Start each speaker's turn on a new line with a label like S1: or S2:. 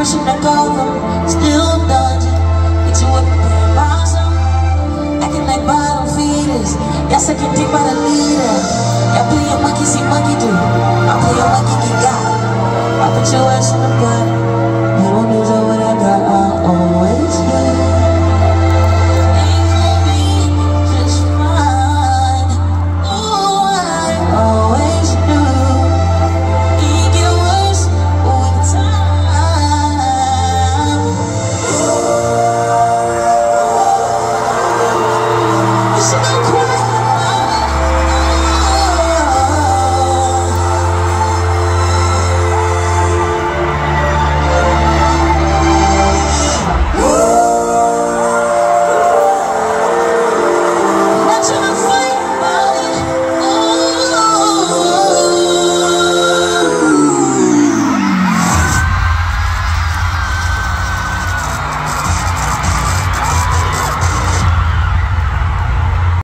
S1: Pushing I called still dodging. You Hitting with my blossom, acting like bottom feeders. Yes, I can dig by the leader. Y'all play your monkey, see monkey do. I'll play your monkey, get got. I'll put your ass in the blood.